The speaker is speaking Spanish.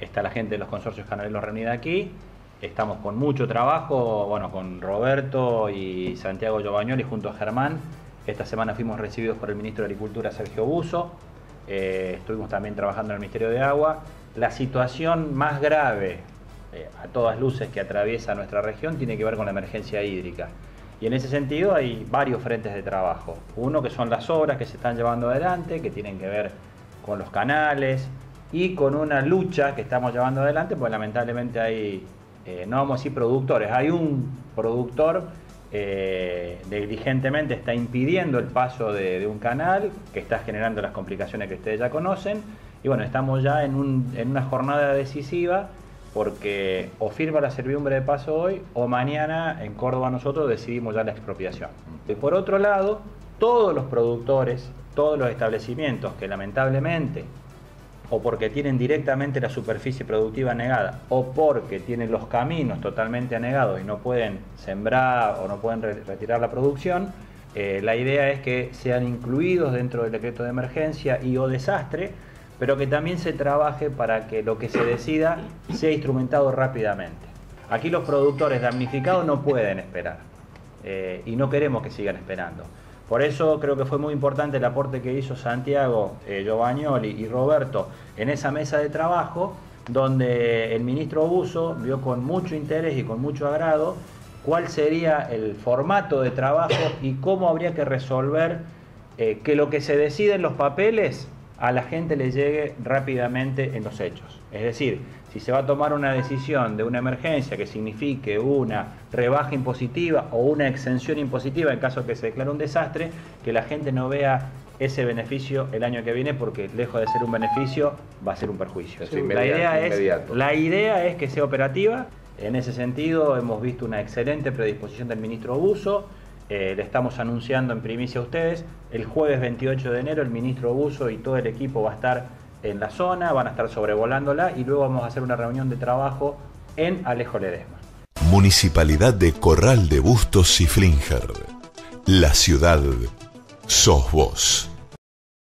está la gente de los consorcios canaleros reunida aquí. Estamos con mucho trabajo, bueno, con Roberto y Santiago Giovagnoli junto a Germán. Esta semana fuimos recibidos por el ministro de Agricultura, Sergio Buso. Eh, estuvimos también trabajando en el Ministerio de Agua. La situación más grave, eh, a todas luces, que atraviesa nuestra región tiene que ver con la emergencia hídrica. Y en ese sentido hay varios frentes de trabajo. Uno que son las obras que se están llevando adelante, que tienen que ver con los canales y con una lucha que estamos llevando adelante, pues lamentablemente hay, eh, no vamos a decir productores, hay un productor eh, negligentemente está impidiendo el paso de, un canal que está generando las complicaciones que ustedes ya conocen. Y bueno, estamos ya en, en una jornada decisiva porque o firma la servidumbre de paso hoy o mañana en Córdoba nosotros decidimos ya la expropiación. Y por otro lado, todos los productores, todos los establecimientos que lamentablemente o porque tienen directamente la superficie productiva negada o porque tienen los caminos totalmente anegados y no pueden sembrar o no pueden retirar la producción, eh, la idea es que sean incluidos dentro del decreto de emergencia y o desastre, pero que también se trabaje para que lo que se decida sea instrumentado rápidamente. Aquí los productores damnificados no pueden esperar eh, y no queremos que sigan esperando. Por eso creo que fue muy importante el aporte que hizo Santiago, eh, Giovanni y Roberto en esa mesa de trabajo, donde el ministro Buso vio con mucho interés y con mucho agrado cuál sería el formato de trabajo y cómo habría que resolver eh, que lo que se decide en los papeles a la gente le llegue rápidamente en los hechos. Es decir, si se va a tomar una decisión de una emergencia que signifique una rebaja impositiva o una exención impositiva en caso que se declare un desastre, que la gente no vea ese beneficio el año que viene porque lejos de ser un beneficio va a ser un perjuicio. la, idea es, la idea es que sea operativa. En ese sentido hemos visto una excelente predisposición del ministro Buso. Eh, le estamos anunciando en primicia a ustedes, el jueves 28 de enero el ministro Buso y todo el equipo va a estar en la zona, van a estar sobrevolándola y luego vamos a hacer una reunión de trabajo en Alejo Ledesma. Municipalidad de Corral de Bustos y Flinger. La ciudad sos vos.